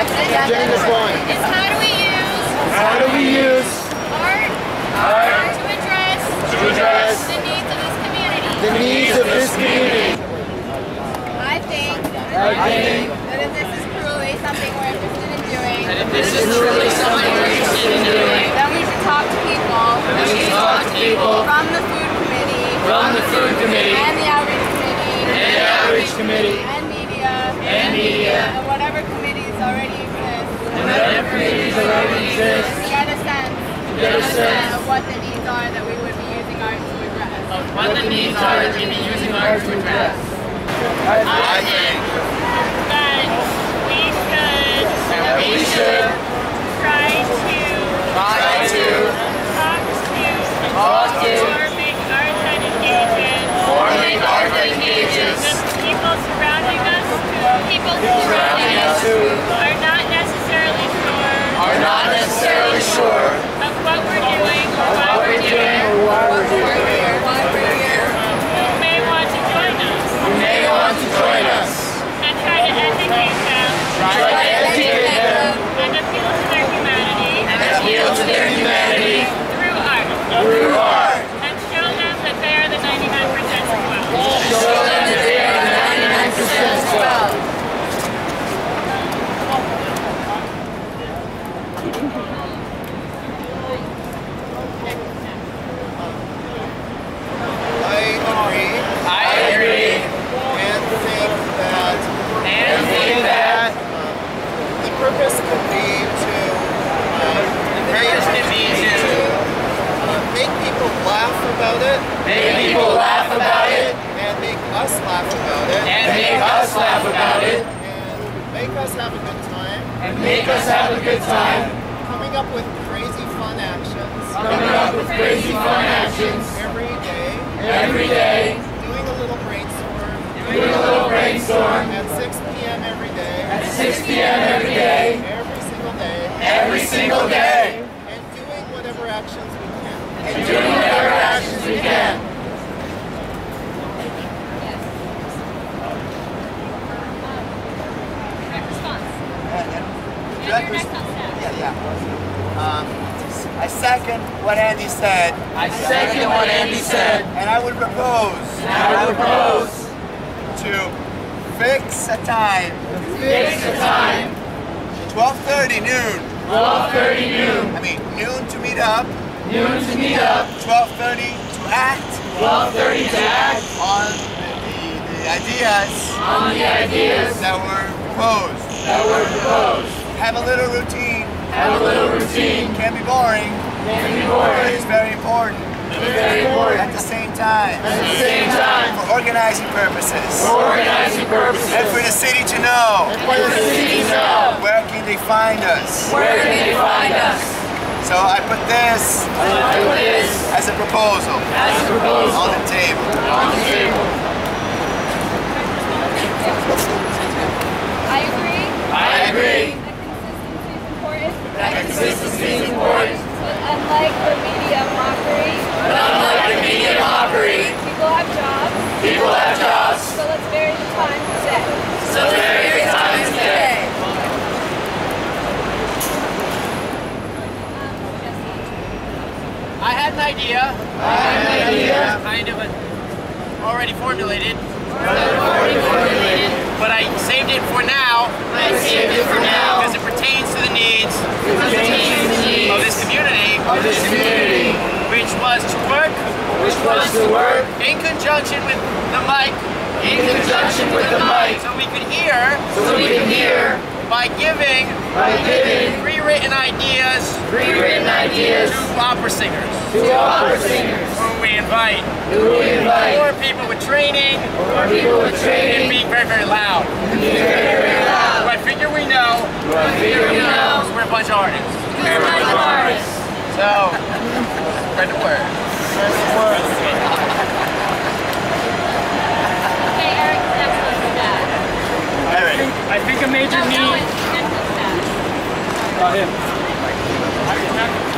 Getting the point. It's how do we use How do we use art, art to address to address the needs of this community? the needs of this community? I think I think that if this is truly something we're interested in doing, This is truly something we're interested in doing. then we should talk to people We should talk to people from the food committee from the food committee and the outreach committee and the outreach committee and media uh, and media and committees already exist. And whatever committees already exist to get a sense get a sense of what the needs are that we would be using art to address. of what the needs are that we be using art to address. I think us uh, uh, laugh about it. Make people laugh about it, and make us laugh about it. And make us laugh about it. And make us have a good time and make us have a good time. Coming up with crazy fun actions. Coming up with crazy fun actions. Every day. Every day, doing a little brainstorm. Doing a little brainstorm. At 6 p.m. every day. At 6 p.m. every day, every single day. Every single day, and doing whatever actions we can. And doing whatever actions we can. Direct Your res- next on staff. Yeah, yeah. Um, I second what Andy said, I second what Andy said, and I would propose and I would propose to fix a time, fix the time, 12:30 noon. 12:30 noon, I mean noon to meet up, noon to meet up, 12:30 to act 12:30 to act on the, the, the ideas on the ideas that were proposed. that were proposed. Have a little routine. Have a little routine, Can be boring, can be but boring, it's very important. but very important. At the same time, At the same time, for organizing purposes, for organizing purposes, and for the city to know And for the city to know where can they find us. where can they find us. So I put this I put this as a proposal as a proposal on the table. on the table. I agree. I agree that consistency is important. that consistency is important, But unlike the media mockery, but unlike the media mockery, people have jobs. people have jobs, So let's vary the time today. so there is time today. I had an idea, I have an idea, kind of a, already formulated, already formulated, but I saved it for now. I saved it for now, because it pertains to the needs it pertains to the of this community, of this community, which was to work. Which was to work in conjunction with the mic. in conjunction with the mic, so we could hear so we can hear by giving by giving pre-written ideas ideas to opera singers. to opera singers invite, who we invite, or people with training or people with and being very, very loud. be very, very loud. Who I figure we know Who I figure we know, we're a bunch of artists. we're a bunch of artists. So, spread the word. Okay, Eric, next on staff. I think a major No, no, need. it's next on staff.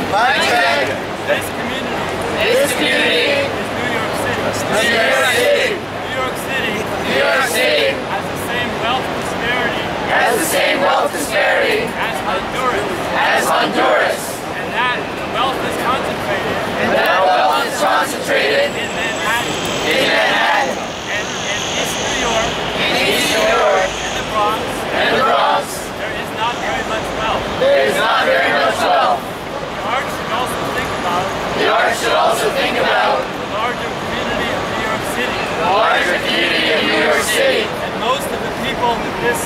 My check. This community This community is New York City. is New York City, New York City New York City has the same wealth disparity has has the same wealth disparity as Honduras, as Honduras, and that wealth is concentrated and that wealth is concentrated in Manhattan in Manhattan, and in East New York in East New York, and the Bronx. and the Bronx. There is not very much wealth. There is not very much wealth. The arts should also think about The arts should also think about the larger community of New York City. the larger community of New York City. And most of the people that this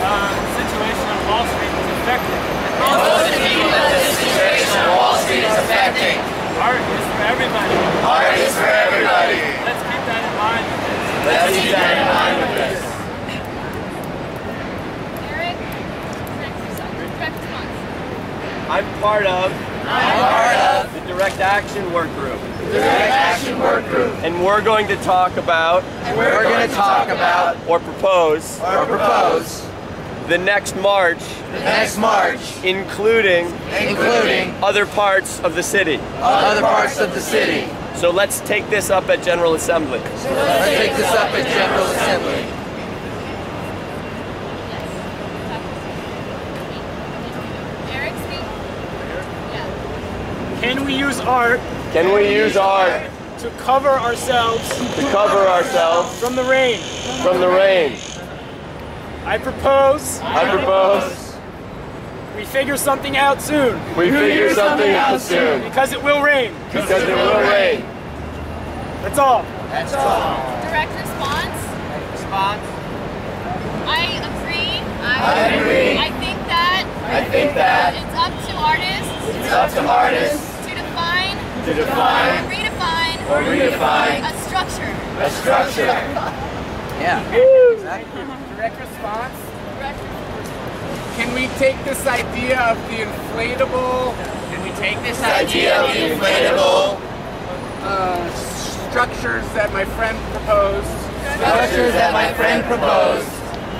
uh, situation on Wall Street is affecting. Most of the people that this situation on Wall Street is affecting. Art is for everybody. Art is for everybody. Let's keep that in mind with this. Let's keep that in mind with this. Eric, direct yourself. Direct response. I'm part of I'm part of the Direct Action Work Group, the Direct Action Work Group, and we're going to talk about and we're going to talk about or propose or propose the next march, the next march, including including other parts of the city. other parts of the city. So let's take this up at General Assembly. Let's take this up at General Assembly. Eric, speak. Yeah. Can we use art Can we use art to cover ourselves to cover ourselves from the rain? from the rain? I propose I propose we figure something out soon we figure something out soon because it will rain. because it will rain. That's all. That's all. Direct response. Response. I agree. I agree. I think that I think that it's up to artists it's up to artists to define to or define redefine or redefine a structure. a structure. Direct response. Can we take this idea of the inflatable? Can we take this Idea of the inflatable? Uh, structures that my friend proposed. Structures that my friend proposed.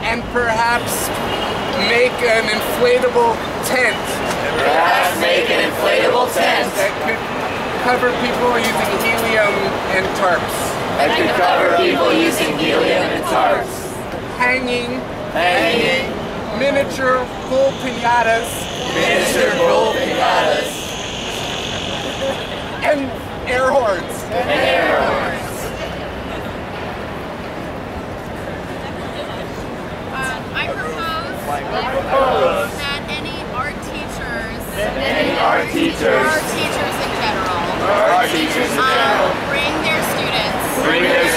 And perhaps make an inflatable tent. Perhaps make an inflatable tent. That could cover people using helium and tarps, that could cover people using helium and tarps, hanging. Hanging. Miniature bull pinatas. Miniature bull pinatas. And air horns. and air horns. Um, I propose that any art teachers, Any art or teachers teachers in general, art teachers in um, general bring